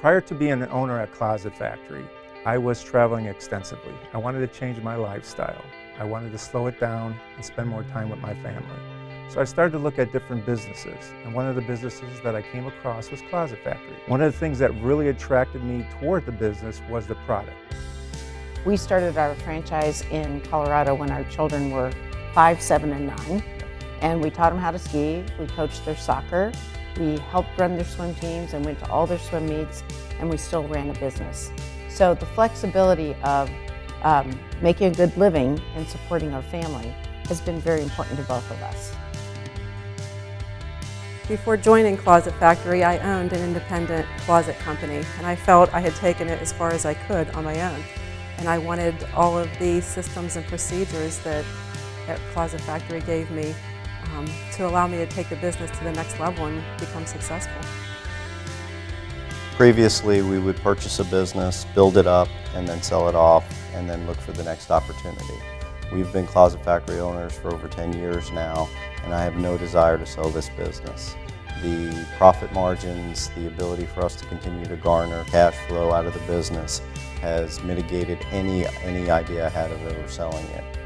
Prior to being an owner at Closet Factory, I was traveling extensively. I wanted to change my lifestyle. I wanted to slow it down and spend more time with my family. So I started to look at different businesses, and one of the businesses that I came across was Closet Factory. One of the things that really attracted me toward the business was the product. We started our franchise in Colorado when our children were five, seven, and nine. And we taught them how to ski, we coached their soccer, we helped run their swim teams and went to all their swim meets, and we still ran a business. So the flexibility of um, making a good living and supporting our family has been very important to both of us. Before joining Closet Factory, I owned an independent closet company, and I felt I had taken it as far as I could on my own. And I wanted all of the systems and procedures that, that Closet Factory gave me um, to allow me to take the business to the next level and become successful. Previously, we would purchase a business, build it up, and then sell it off, and then look for the next opportunity. We've been Closet Factory owners for over 10 years now, and I have no desire to sell this business. The profit margins, the ability for us to continue to garner cash flow out of the business has mitigated any, any idea I had of ever selling it.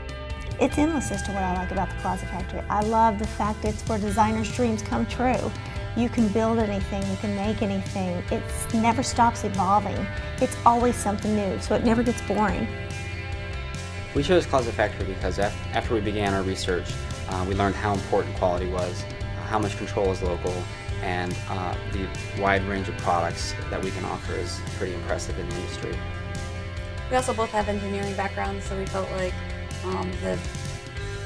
It's endless as to what I like about the Closet Factory. I love the fact it's where designers' dreams come true. You can build anything, you can make anything. It never stops evolving. It's always something new, so it never gets boring. We chose Closet Factory because after we began our research, uh, we learned how important quality was, uh, how much control is local, and uh, the wide range of products that we can offer is pretty impressive in the industry. We also both have engineering backgrounds, so we felt like um, the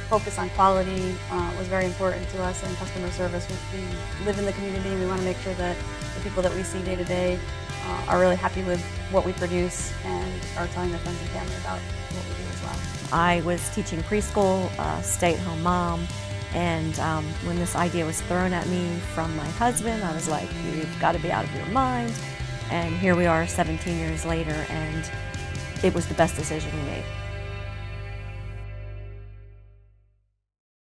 focus on quality uh, was very important to us and customer service. We, we, live in the community. We want to make sure that the people that we see day to day uh, are really happy with what we produce and are telling their friends and family about what we do as well. I was teaching preschool, uh, stay-at-home mom, and um, when this idea was thrown at me from my husband, I was like, you've got to be out of your mind. And here we are 17 years later, and it was the best decision we made.